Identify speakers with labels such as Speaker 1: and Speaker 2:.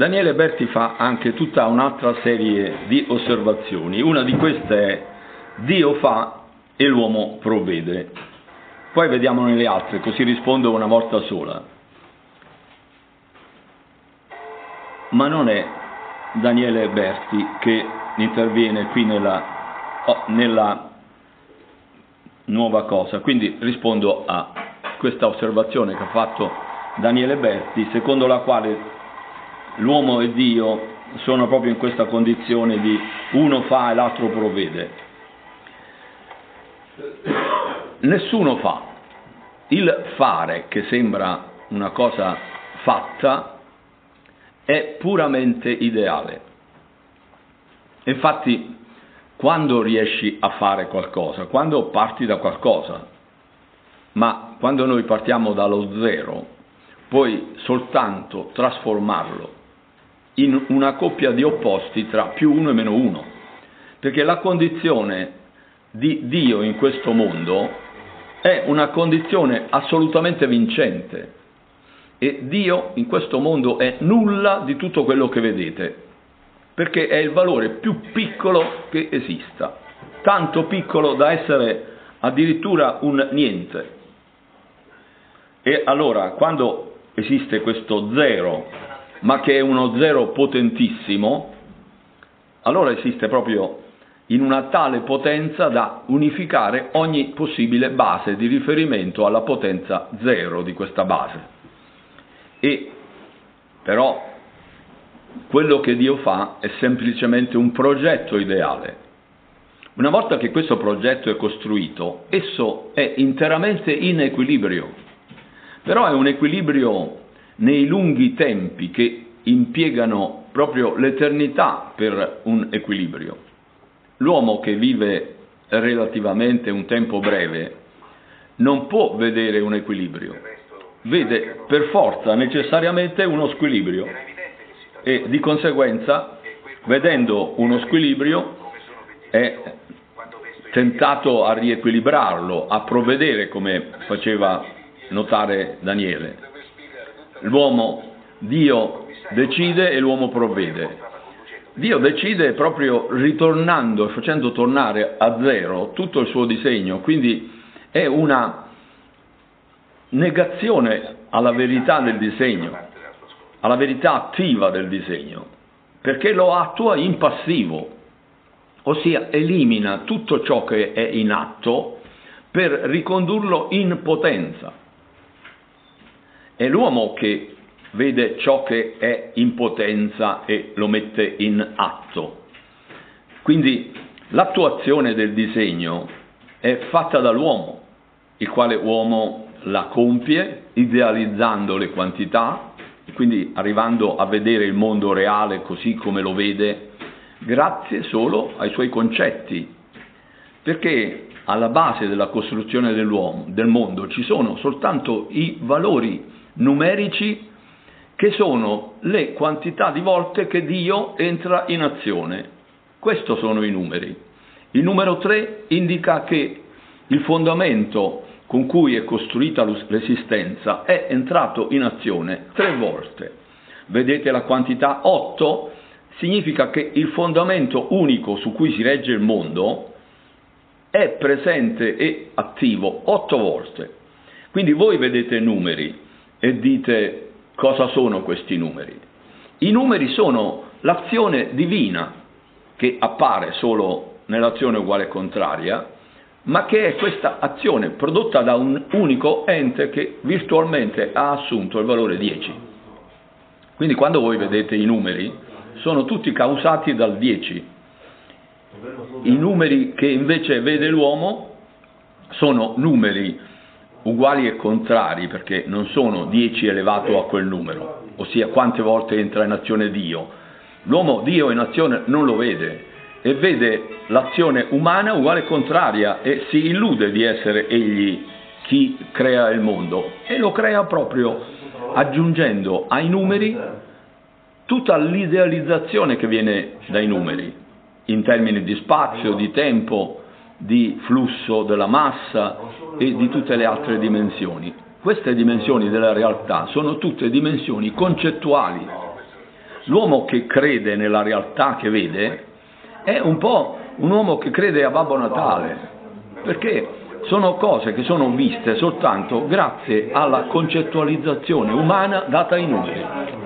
Speaker 1: Daniele Berti fa anche tutta un'altra serie di osservazioni. Una di queste è Dio fa e l'uomo provvede. Poi vediamo nelle altre, così rispondo una volta sola. Ma non è Daniele Berti che interviene qui nella, oh, nella nuova cosa, quindi rispondo a questa osservazione che ha fatto Daniele Berti, secondo la quale l'uomo e Dio sono proprio in questa condizione di uno fa e l'altro provvede. Nessuno fa. Il fare, che sembra una cosa fatta, è puramente ideale. Infatti, quando riesci a fare qualcosa, quando parti da qualcosa, ma quando noi partiamo dallo zero, puoi soltanto trasformarlo in una coppia di opposti tra più uno e meno uno, perché la condizione di Dio in questo mondo è una condizione assolutamente vincente. E Dio in questo mondo è nulla di tutto quello che vedete, perché è il valore più piccolo che esista, tanto piccolo da essere addirittura un niente. E allora, quando esiste questo zero ma che è uno zero potentissimo, allora esiste proprio in una tale potenza da unificare ogni possibile base di riferimento alla potenza zero di questa base. E però quello che Dio fa è semplicemente un progetto ideale. Una volta che questo progetto è costruito, esso è interamente in equilibrio, però è un equilibrio nei lunghi tempi che impiegano proprio l'eternità per un equilibrio. L'uomo che vive relativamente un tempo breve non può vedere un equilibrio, vede per forza necessariamente uno squilibrio e di conseguenza vedendo uno squilibrio è tentato a riequilibrarlo, a provvedere come faceva notare Daniele. L'uomo, Dio decide e l'uomo provvede. Dio decide proprio ritornando e facendo tornare a zero tutto il suo disegno, quindi è una negazione alla verità del disegno, alla verità attiva del disegno, perché lo attua in passivo, ossia elimina tutto ciò che è in atto per ricondurlo in potenza. È l'uomo che vede ciò che è in potenza e lo mette in atto. Quindi l'attuazione del disegno è fatta dall'uomo, il quale uomo la compie idealizzando le quantità, quindi arrivando a vedere il mondo reale così come lo vede, grazie solo ai suoi concetti, perché alla base della costruzione dell'uomo, del mondo, ci sono soltanto i valori numerici che sono le quantità di volte che Dio entra in azione. Questi sono i numeri. Il numero 3 indica che il fondamento con cui è costruita l'esistenza è entrato in azione tre volte. Vedete la quantità 8? Significa che il fondamento unico su cui si regge il mondo è presente e attivo otto volte. Quindi voi vedete numeri, e dite cosa sono questi numeri. I numeri sono l'azione divina che appare solo nell'azione uguale e contraria, ma che è questa azione prodotta da un unico ente che virtualmente ha assunto il valore 10. Quindi quando voi vedete i numeri, sono tutti causati dal 10. I numeri che invece vede l'uomo sono numeri uguali e contrari perché non sono 10 elevato a quel numero, ossia quante volte entra in azione Dio. L'uomo Dio in azione non lo vede e vede l'azione umana uguale e contraria e si illude di essere egli chi crea il mondo e lo crea proprio aggiungendo ai numeri tutta l'idealizzazione che viene dai numeri in termini di spazio, di tempo, di flusso della massa e di tutte le altre dimensioni. Queste dimensioni della realtà sono tutte dimensioni concettuali, l'uomo che crede nella realtà che vede è un po' un uomo che crede a Babbo Natale, perché sono cose che sono viste soltanto grazie alla concettualizzazione umana data ai numeri.